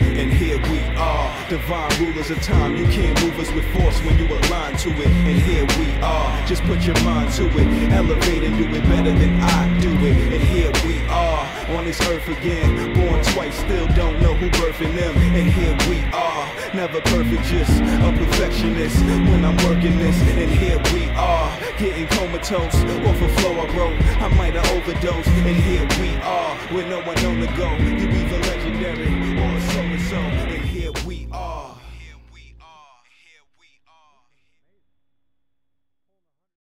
we are. Divine rulers of time, you can't move us with force when you align to it. And here we are, just put your mind to it. Elevate and do it better than I do it. And here we are, on this earth again. Born twice, still don't know who birthing them. And here we are, never perfect, just a perfectionist. When I'm working this, and here we are, getting comatose off a flow I wrote. I might have overdosed, and here we are, with no one known to go. You either legendary or so